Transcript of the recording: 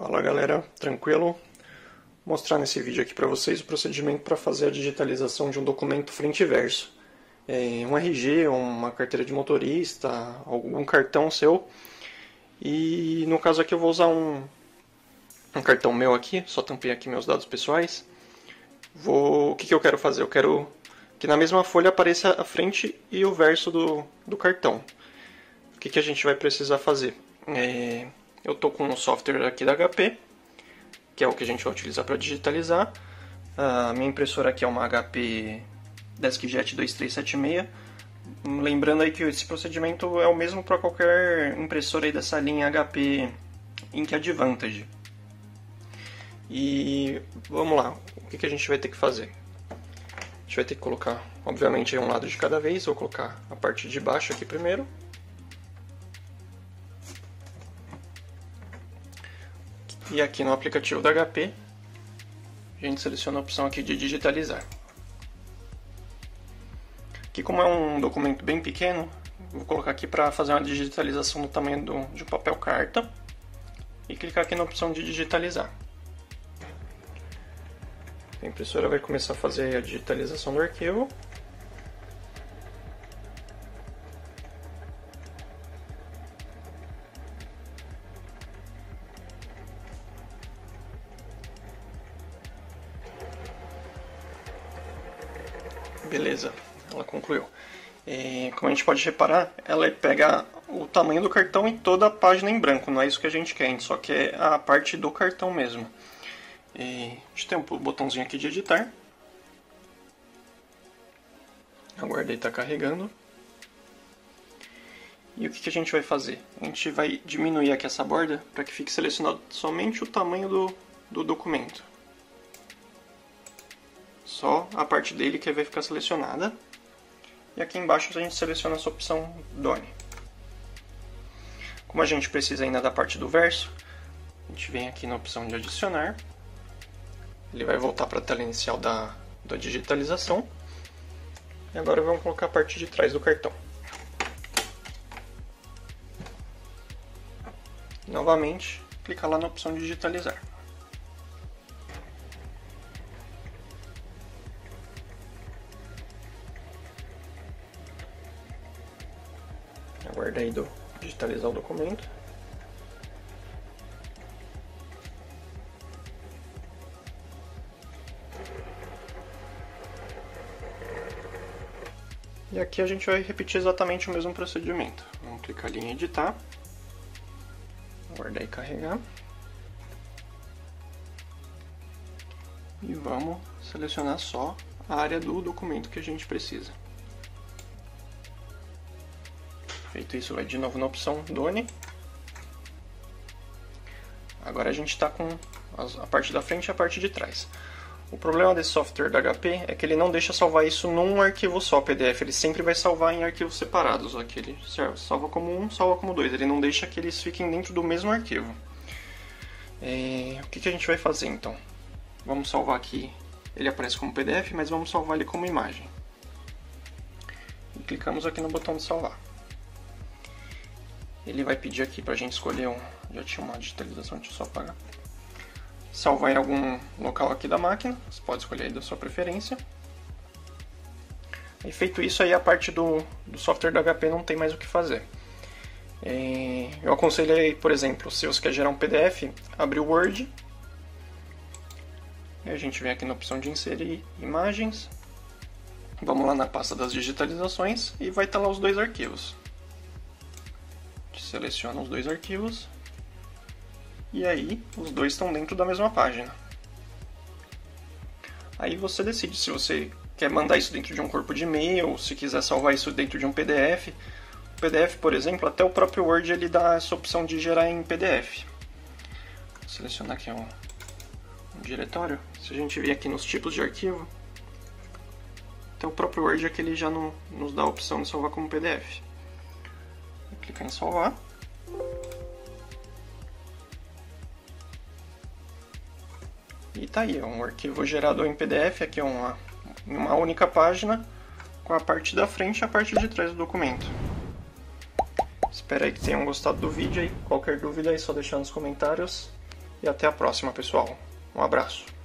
Fala galera, tranquilo? Mostrar nesse vídeo aqui para vocês o procedimento para fazer a digitalização de um documento frente e verso. É um RG, uma carteira de motorista, algum cartão seu. E no caso aqui eu vou usar um, um cartão meu aqui, só tampei aqui meus dados pessoais. Vou, o que, que eu quero fazer? Eu quero que na mesma folha apareça a frente e o verso do, do cartão. O que, que a gente vai precisar fazer? É, eu estou com um software aqui da HP, que é o que a gente vai utilizar para digitalizar. A minha impressora aqui é uma HP DeskJet 2376. Lembrando aí que esse procedimento é o mesmo para qualquer impressora aí dessa linha HP Ink Advantage. E vamos lá, o que, que a gente vai ter que fazer? A gente vai ter que colocar, obviamente, um lado de cada vez. Vou colocar a parte de baixo aqui primeiro. E aqui no aplicativo da HP, a gente seleciona a opção aqui de digitalizar. Aqui como é um documento bem pequeno, vou colocar aqui para fazer uma digitalização no tamanho do, de papel carta e clicar aqui na opção de digitalizar. A impressora vai começar a fazer a digitalização do arquivo. Beleza, ela concluiu. E, como a gente pode reparar, ela pega o tamanho do cartão e toda a página em branco. Não é isso que a gente quer, a gente só quer a parte do cartão mesmo. E a gente tem um botãozinho aqui de editar. Aguardei está carregando. E o que, que a gente vai fazer? A gente vai diminuir aqui essa borda para que fique selecionado somente o tamanho do, do documento só a parte dele que vai ficar selecionada. E aqui embaixo a gente seleciona essa opção Done. Como a gente precisa ainda da parte do verso, a gente vem aqui na opção de adicionar. Ele vai voltar para a tela inicial da, da digitalização. E agora vamos colocar a parte de trás do cartão. Novamente, clicar lá na opção digitalizar. Aguarda aí do digitalizar o documento. E aqui a gente vai repetir exatamente o mesmo procedimento. Vamos clicar ali em editar. Aguardar e carregar. E vamos selecionar só a área do documento que a gente precisa. Isso, vai de novo na opção Done. Agora a gente está com a parte da frente e a parte de trás. O problema desse software da HP é que ele não deixa salvar isso num arquivo só PDF, ele sempre vai salvar em arquivos separados. Aqui ele salva como um, salva como dois, ele não deixa que eles fiquem dentro do mesmo arquivo. É, o que, que a gente vai fazer então? Vamos salvar aqui, ele aparece como PDF, mas vamos salvar ele como imagem. E clicamos aqui no botão de salvar. Ele vai pedir aqui para a gente escolher um. Já tinha uma digitalização, deixa eu só apagar. Salvar em algum local aqui da máquina. Você pode escolher aí da sua preferência. E feito isso aí a parte do, do software do HP não tem mais o que fazer. É, eu aconselho aí, por exemplo, se você quer gerar um PDF, abrir o Word. E a gente vem aqui na opção de inserir imagens. Vamos lá na pasta das digitalizações e vai estar lá os dois arquivos seleciona os dois arquivos e aí os dois estão dentro da mesma página. Aí você decide se você quer mandar isso dentro de um corpo de e-mail, se quiser salvar isso dentro de um PDF. O PDF, por exemplo, até o próprio Word ele dá essa opção de gerar em PDF. Vou selecionar aqui um, um diretório. Se a gente vir aqui nos tipos de arquivo, até o próprio Word aqui ele já não, nos dá a opção de salvar como PDF. Clicar em salvar. E tá aí, é um arquivo gerado em PDF, aqui é uma, uma única página, com a parte da frente e a parte de trás do documento. Espero aí que tenham gostado do vídeo aí. Qualquer dúvida é só deixar nos comentários. e até a próxima, pessoal. Um abraço.